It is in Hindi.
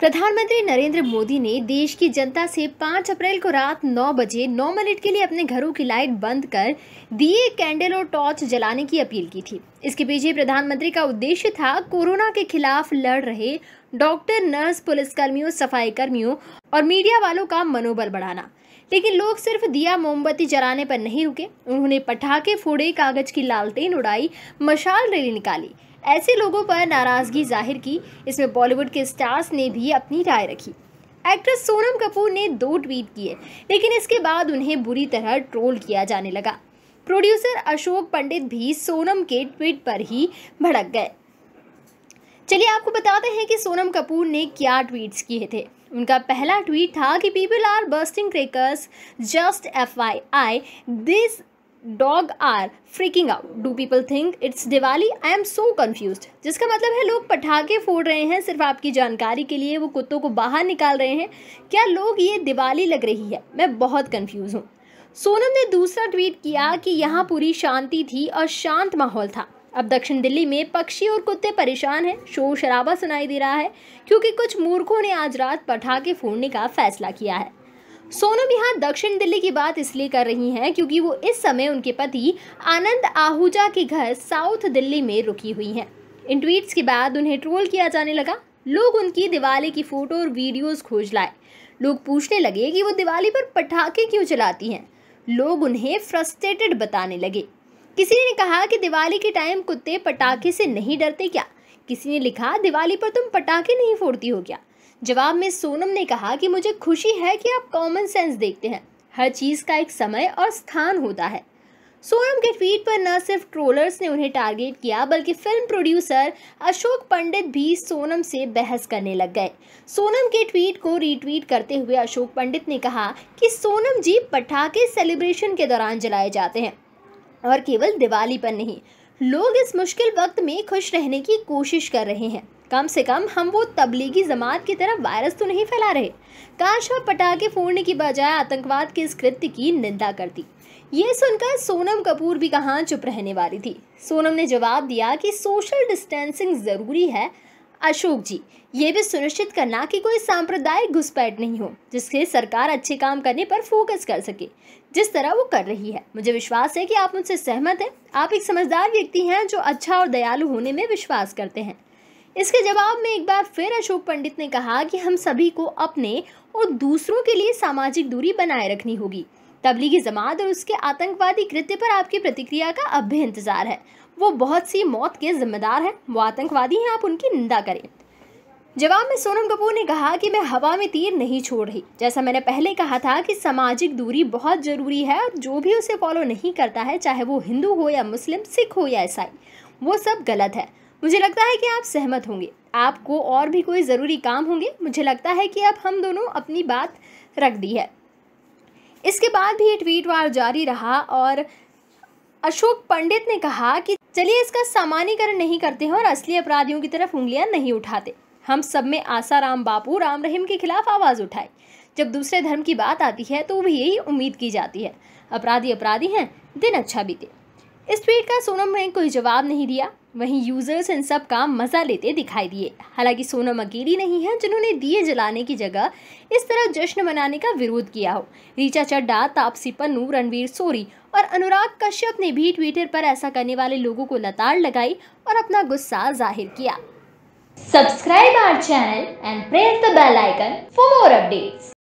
प्रधानमंत्री नरेंद्र मोदी ने देश की जनता से 5 अप्रैल को रात 9 बजे 9 मिनट के लिए अपने घरों की लाइट बंद कर दिए कैंडल और टॉर्च जलाने की अपील की थी। इसके पीछे प्रधानमंत्री का उद्देश्य था कोरोना के खिलाफ लड़ रहे डॉक्टर, नर्स, पुलिसकर्मियों सफ़ाई कर्मियों और मीडिया वालों का मनोबल बढ़ाना। लेकिन लोग सिर्फ़ दिया मोमबत्ती जलाने पर नहीं रुके। उन्होंने पटाखे, फोड़े, कागज़ की लालटेन उड़ाई, मशाल रैली निकाली। ऐसे लोगों पर नाराज़गी ज़ाहिर की, इसमें बॉलीवुड के स्टार्स ने भी अपनी राय रखी। एक्ट्रेस सोनम कपूर ने दो ट्वीट किए, लेकिन इसके बाद उन्हें बुरी तरह ट्रोल किया जाने लगा। प्रोड्यूसर अशोक पंडित भी सोनम के ट्वीट पर ही भड़क गए। चलिए, आपको बताते हैं कि सोनम कपूर ने क्या ट्वीट्स किए थे। उनका पहला ट्वीट था कि people are bursting crackers, just F Y I, this dog are freaking out. Do people think it's Diwali? I am so confused जिसका मतलब है लोग पटाखे फोड़ रहे हैं, सिर्फ़ आपकी जानकारी के लिए वो कुत्तों को बाहर निकाल रहे हैं। क्या लोग ये दिवाली लग रही है? मैं बहुत कन्फ्यूज़ हूँ। सोनम ने दूसरा ट्वीट किया कि यहाँ पूरी शांति थी और शांत माहौल था। अब दक्षिण दिल्ली में पक्षी और कुत्ते परेशान हैं, शोर शराबा सुनाई दे रहा है, क्योंकि कुछ मूर्खों ने आज रात पटाखे फोड़ने का फैसला किया है। सोनम यहाँ दक्षिण दिल्ली की बात इसलिए कर रही हैं क्योंकि वो इस समय उनके पति आनंद आहूजा के घर साउथ दिल्ली में रुकी हुई हैं। इन ट्वीट्स के बाद उन्हें ट्रोल किया जाने लगा। लोग उनकी दिवाली की फ़ोटो और वीडियोस खोज लाए। लोग पूछने लगे कि वो दिवाली पर पटाखे क्यों चलाती हैं? लोग उन्हें फ्रस्ट्रेटेड बताने लगे। किसी ने कहा कि दिवाली के टाइम कुत्ते पटाखे से नहीं डरते क्या? किसी ने लिखा, दिवाली पर तुम पटाखे नहीं फोड़ती हो क्या? जवाब में सोनम ने कहा कि मुझे खुशी है कि आप कॉमन सेंस देखते हैं। हर चीज़ का एक समय और स्थान होता है। सोनम के ट्वीट पर न सिर्फ़ ट्रोलर्स ने उन्हें टारगेट किया, बल्कि फ़िल्म प्रोड्यूसर अशोक पंडित भी सोनम से बहस करने लग गए। सोनम के ट्वीट को रीट्वीट करते हुए अशोक पंडित ने कहा कि सोनम जी पटाखे सेलिब्रेशन के दौरान जलाए जाते हैं। और केवल दिवाली पर नहीं, लोग इस मुश्किल वक्त में खुश रहने की कोशिश कर रहे हैं। कम से कम हम वो तबलीगी जमात की तरफ़ वायरस तो नहीं फैला रहे। काश वह पटाखे फोड़ने की बजाय आतंकवाद के इस कृत्य की निंदा करती ये सुनकर सोनम कपूर भी कहाँ चुप रहने वाली थी। सोनम ने जवाब दिया कि सोशल डिस्टेंसिंग ज़रूरी है। अशोक जी, ये भी सुनिश्चित करना कि कोई सांप्रदायिक घुसपैठ नहीं हो, जिससे सरकार अच्छे काम करने पर फोकस कर सके। जिस तरह वो कर रही है। मुझे विश्वास है कि आप मुझसे सहमत हैं। आप एक समझदार व्यक्ति हैं जो अच्छा और दयालु होने में विश्वास करते हैं। इसके जवाब में एक बार फिर अशोक पंडित ने कहा कि हम सभी को अपने और दूसरों के लिए सामाजिक दूरी बनाए रखनी होगी। तबलीगी जमात और उसके आतंकवादी कृत्य पर आपकी प्रतिक्रिया का अब भी इंतज़ार है। वो बहुत सी मौत के जिम्मेदार हैं। वो आतंकवादी हैं, आप उनकी निंदा करें। जवाब में सोनम कपूर ने कहा कि मैं हवा में तीर नहीं छोड़ रही। जैसा मैंने पहले कहा था कि सामाजिक दूरी बहुत ज़रूरी है और जो भी उसे फॉलो नहीं करता है, चाहे वो हिंदू हो या मुस्लिम, सिख हो या ईसाई, वो सब गलत है। मुझे लगता है कि आप सहमत होंगे। आपको और भी कोई ज़रूरी काम होंगे। मुझे लगता है कि अब हम दोनों अपनी बात रख दी है। इसके बाद भी ट्वीट वार जारी रहा और अशोक पंडित ने कहा कि, चलिए इसका सामान्यकरण नहीं करते हैं और असली अपराधियों की तरफ़ उंगलियाँ नहीं उठाते। हम सब में आसाराम बापू राम रहीम के खिलाफ आवाज़ उठाए। जब दूसरे धर्म की बात आती है तो भी यही उम्मीद की जाती है। अपराधी अपराधी हैं, दिन अच्छा बीते। इस ट्वीट का सोनम ने कोई जवाब नहीं दिया। वहीं यूज़र्स इन सब का मज़ा लेते दिखाई दिए। हालाँकि सोनम अकेली नहीं है, जिन्होंने दिए जलाने की जगह इस तरह जश्न मनाने का विरोध किया हो। रीचा चड्डा तापसी पन्नू, रणवीर सोरी और अनुराग कश्यप ने भी ट्विटर पर ऐसा करने वाले लोगों को लताड़ लगाई और अपना गुस्सा ज़ाहिर किया। Subscribe our channel and press the bell icon for more updates.